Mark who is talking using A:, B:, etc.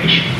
A: information.